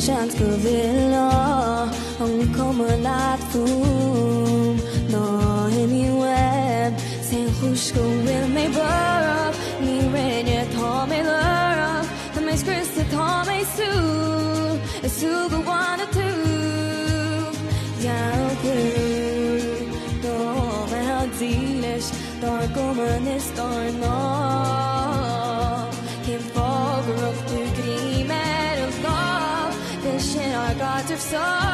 chans go villa Ang kommer lat fum No hemi web Sen husko will me burp Ni renje ta me lörp Ta mig skrista ta mig su Su go wanna to Ja okay Do me ha dilish Dar kommer nistar no gott